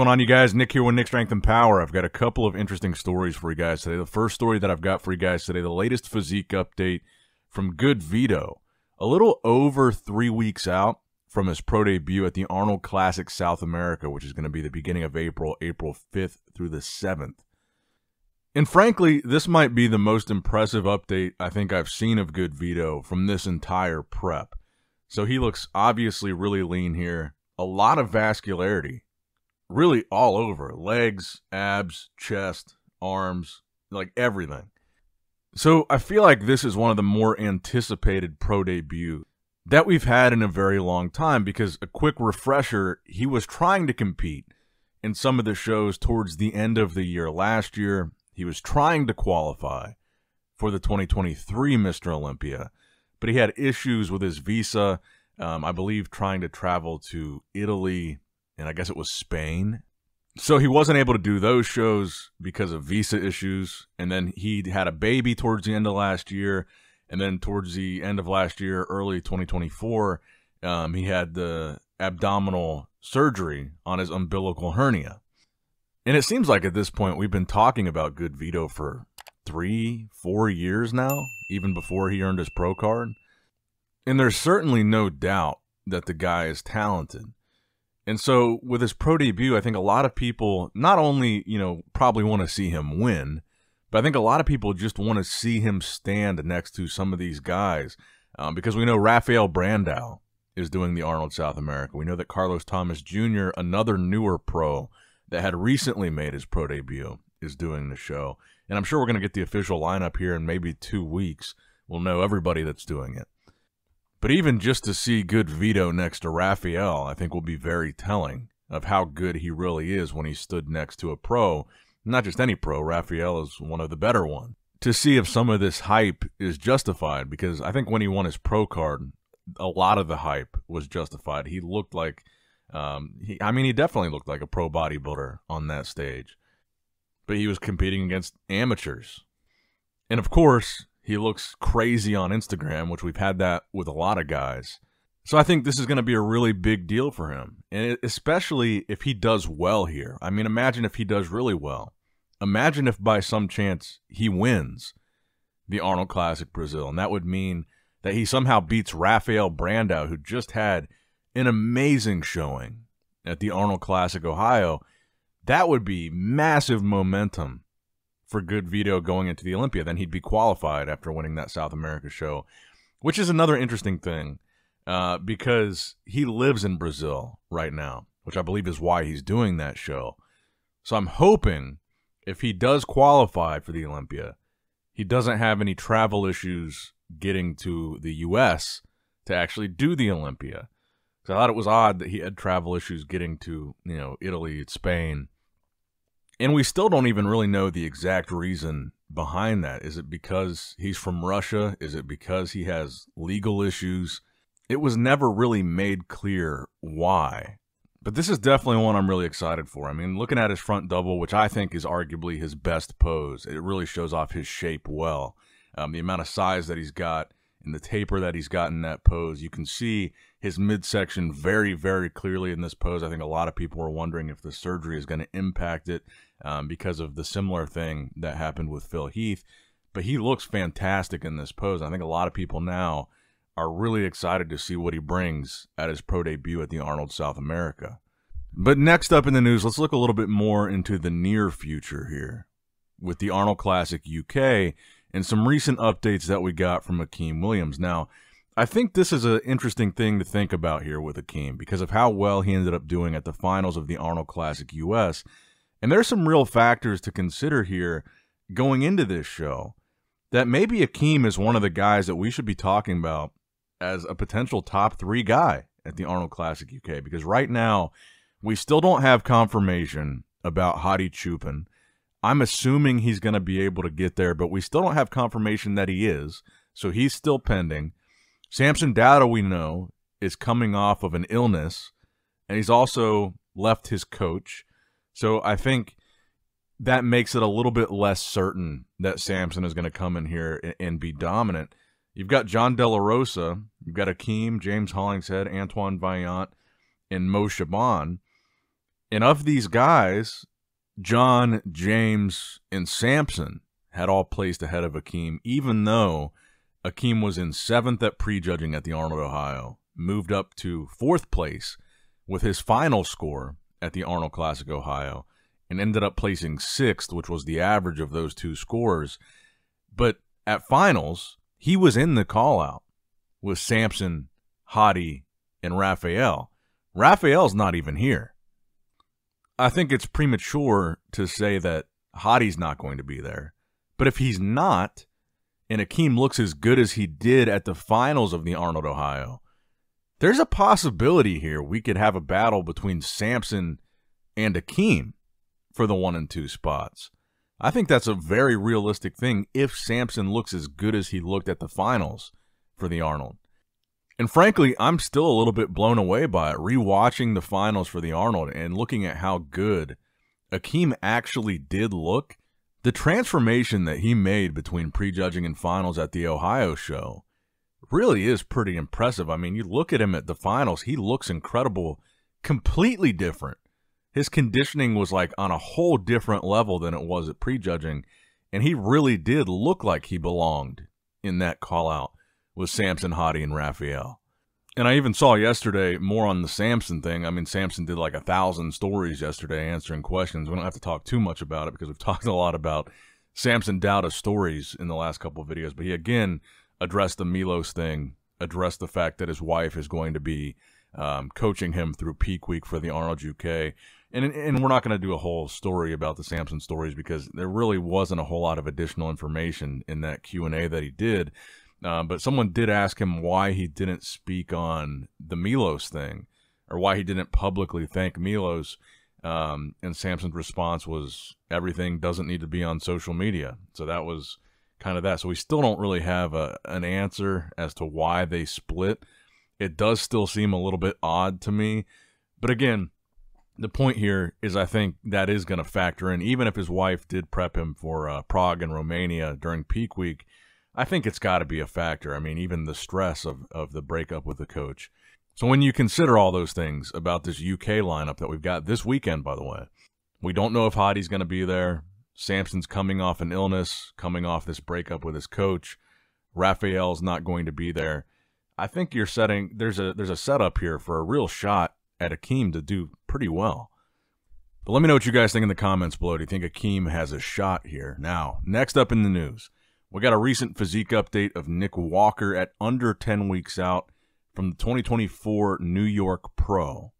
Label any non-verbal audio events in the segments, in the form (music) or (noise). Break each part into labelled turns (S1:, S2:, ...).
S1: going on, you guys? Nick here with Nick Strength and Power. I've got a couple of interesting stories for you guys today. The first story that I've got for you guys today, the latest physique update from Good Vito. A little over three weeks out from his pro debut at the Arnold Classic South America, which is going to be the beginning of April, April 5th through the 7th. And frankly, this might be the most impressive update I think I've seen of Good Vito from this entire prep. So he looks obviously really lean here, a lot of vascularity really all over legs, abs, chest, arms, like everything. So I feel like this is one of the more anticipated pro debut that we've had in a very long time because a quick refresher, he was trying to compete in some of the shows towards the end of the year last year. He was trying to qualify for the 2023 Mr. Olympia, but he had issues with his visa. Um, I believe trying to travel to Italy and I guess it was Spain. So he wasn't able to do those shows because of visa issues. And then he had a baby towards the end of last year. And then towards the end of last year, early 2024, um, he had the abdominal surgery on his umbilical hernia. And it seems like at this point, we've been talking about Good Vito for three, four years now, even before he earned his pro card. And there's certainly no doubt that the guy is talented. And so with his pro debut, I think a lot of people not only, you know, probably want to see him win, but I think a lot of people just want to see him stand next to some of these guys um, because we know Rafael Brandao is doing the Arnold South America. We know that Carlos Thomas Jr., another newer pro that had recently made his pro debut, is doing the show. And I'm sure we're going to get the official lineup here in maybe two weeks. We'll know everybody that's doing it. But even just to see good Vito next to Rafael, I think will be very telling of how good he really is when he stood next to a pro. Not just any pro, Rafael is one of the better ones. To see if some of this hype is justified, because I think when he won his pro card, a lot of the hype was justified. He looked like, um, he, I mean, he definitely looked like a pro bodybuilder on that stage. But he was competing against amateurs. And of course, he looks crazy on Instagram, which we've had that with a lot of guys. So I think this is going to be a really big deal for him, and especially if he does well here. I mean, imagine if he does really well. Imagine if by some chance he wins the Arnold Classic Brazil, and that would mean that he somehow beats Rafael Brandao, who just had an amazing showing at the Arnold Classic Ohio. That would be massive momentum for good Vito going into the Olympia. Then he'd be qualified after winning that South America show, which is another interesting thing uh, because he lives in Brazil right now, which I believe is why he's doing that show. So I'm hoping if he does qualify for the Olympia, he doesn't have any travel issues getting to the U.S. to actually do the Olympia. So I thought it was odd that he had travel issues getting to, you know, Italy, Spain, and we still don't even really know the exact reason behind that. Is it because he's from Russia? Is it because he has legal issues? It was never really made clear why. But this is definitely one I'm really excited for. I mean, looking at his front double, which I think is arguably his best pose, it really shows off his shape well. Um, the amount of size that he's got and the taper that he's got in that pose, you can see his midsection very, very clearly in this pose. I think a lot of people are wondering if the surgery is going to impact it um, because of the similar thing that happened with Phil Heath. But he looks fantastic in this pose. I think a lot of people now are really excited to see what he brings at his pro debut at the Arnold South America. But next up in the news, let's look a little bit more into the near future here with the Arnold Classic UK and some recent updates that we got from Akim Williams. Now, I think this is an interesting thing to think about here with Akim because of how well he ended up doing at the finals of the Arnold Classic US and there's some real factors to consider here going into this show that maybe Akim is one of the guys that we should be talking about as a potential top three guy at the Arnold Classic UK because right now we still don't have confirmation about Hadi Choopan. I'm assuming he's going to be able to get there, but we still don't have confirmation that he is, so he's still pending. Samson Dauda, we know, is coming off of an illness, and he's also left his coach. So I think that makes it a little bit less certain that Samson is going to come in here and, and be dominant. You've got John De La Rosa, you've got Akim, James Hollingshead, Antoine Vaillant, and Mo Shaban. And of these guys, John, James, and Samson had all placed ahead of Akim, even though Akim was in seventh at prejudging at the Arnold, Ohio, moved up to fourth place with his final score at the Arnold Classic, Ohio, and ended up placing sixth, which was the average of those two scores. But at finals, he was in the call out with Samson, Hadi, and Rafael. Rafael's not even here. I think it's premature to say that Hadi's not going to be there. But if he's not, and Akim looks as good as he did at the finals of the Arnold, Ohio, there's a possibility here we could have a battle between Samson and Akim for the one and two spots. I think that's a very realistic thing if Samson looks as good as he looked at the finals for the Arnold. And frankly, I'm still a little bit blown away by it, rewatching the finals for the Arnold and looking at how good Akim actually did look. The transformation that he made between prejudging and finals at the Ohio show really is pretty impressive. I mean, you look at him at the finals, he looks incredible, completely different. His conditioning was like on a whole different level than it was at prejudging, and he really did look like he belonged in that call out with Samson, Hadi, and Rafael. And I even saw yesterday more on the Samson thing. I mean, Samson did like a thousand stories yesterday answering questions. We don't have to talk too much about it because we've (laughs) talked a lot about Samson Dauda's stories in the last couple of videos. But he again addressed the Milos thing, address the fact that his wife is going to be um, coaching him through peak week for the Arnold UK. And, and we're not going to do a whole story about the Samson stories because there really wasn't a whole lot of additional information in that Q&A that he did. Uh, but someone did ask him why he didn't speak on the Milos thing or why he didn't publicly thank Milos. Um, and Samson's response was everything doesn't need to be on social media. So that was kind of that. So we still don't really have a, an answer as to why they split. It does still seem a little bit odd to me. But again, the point here is I think that is going to factor in. Even if his wife did prep him for uh, Prague and Romania during peak week, I think it's got to be a factor. I mean, even the stress of, of the breakup with the coach. So when you consider all those things about this UK lineup that we've got this weekend, by the way, we don't know if Hadi's going to be there. Samson's coming off an illness, coming off this breakup with his coach. Rafael's not going to be there. I think you're setting there's a there's a setup here for a real shot at Akim to do pretty well. But let me know what you guys think in the comments below. Do you think Akim has a shot here? Now, next up in the news, we got a recent physique update of Nick Walker at under 10 weeks out from the 2024 New York Pro.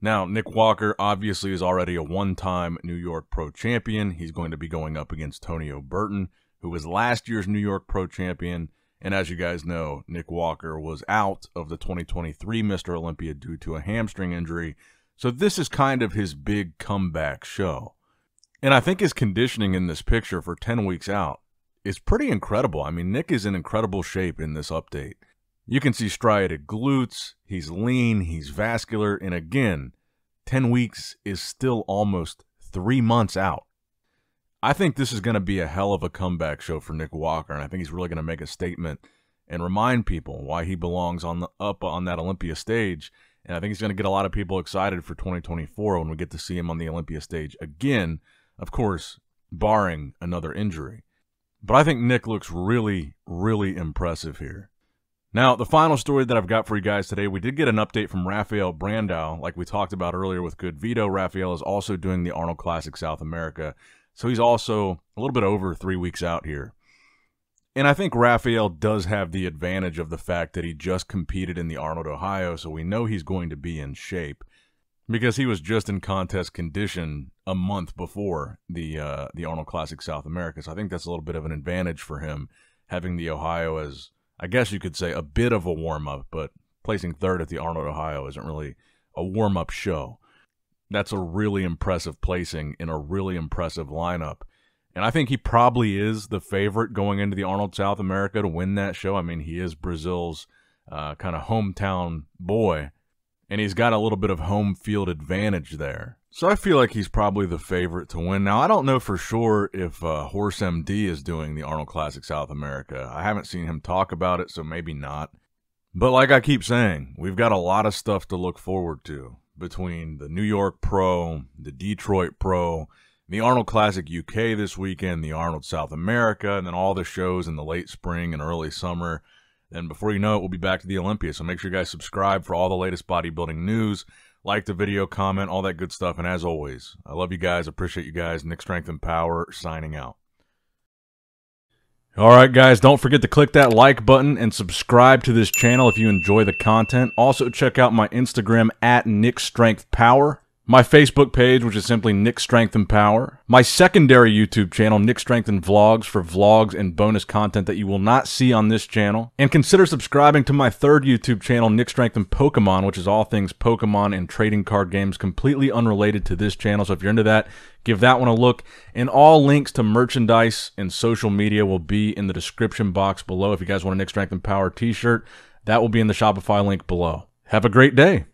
S1: Now, Nick Walker obviously is already a one time New York Pro champion. He's going to be going up against Tonio Burton, who was last year's New York Pro champion. And as you guys know, Nick Walker was out of the 2023 Mr. Olympia due to a hamstring injury. So this is kind of his big comeback show. And I think his conditioning in this picture for 10 weeks out is pretty incredible. I mean, Nick is in incredible shape in this update. You can see striated glutes, he's lean, he's vascular, and again, 10 weeks is still almost three months out. I think this is going to be a hell of a comeback show for Nick Walker, and I think he's really going to make a statement and remind people why he belongs on the up on that Olympia stage. And I think he's going to get a lot of people excited for 2024 when we get to see him on the Olympia stage again, of course, barring another injury. But I think Nick looks really, really impressive here. Now, the final story that I've got for you guys today, we did get an update from Rafael Brandao. Like we talked about earlier with Good Vito, Rafael is also doing the Arnold Classic South America. So he's also a little bit over three weeks out here. And I think Rafael does have the advantage of the fact that he just competed in the Arnold, Ohio, so we know he's going to be in shape because he was just in contest condition a month before the uh, the Arnold Classic South America. So I think that's a little bit of an advantage for him having the Ohio as I guess you could say a bit of a warm up, but placing third at the Arnold Ohio isn't really a warm up show. That's a really impressive placing in a really impressive lineup. And I think he probably is the favorite going into the Arnold South America to win that show. I mean, he is Brazil's uh, kind of hometown boy and he's got a little bit of home field advantage there. So I feel like he's probably the favorite to win. Now, I don't know for sure if uh, Horse MD is doing the Arnold Classic South America. I haven't seen him talk about it, so maybe not. But like I keep saying, we've got a lot of stuff to look forward to between the New York Pro, the Detroit Pro, the Arnold Classic UK this weekend, the Arnold South America, and then all the shows in the late spring and early summer. And before you know it, we'll be back to the Olympia. So make sure you guys subscribe for all the latest bodybuilding news. Like the video, comment, all that good stuff. And as always, I love you guys. Appreciate you guys. Nick Strength and Power signing out. All right, guys, don't forget to click that like button and subscribe to this channel if you enjoy the content. Also, check out my Instagram at Nick Strength Power my Facebook page, which is simply Nick Strength and Power, my secondary YouTube channel, Nick Strength and Vlogs, for vlogs and bonus content that you will not see on this channel, and consider subscribing to my third YouTube channel, Nick Strength and Pokemon, which is all things Pokemon and trading card games, completely unrelated to this channel. So if you're into that, give that one a look. And all links to merchandise and social media will be in the description box below. If you guys want a Nick Strength and Power t shirt, that will be in the Shopify link below. Have a great day.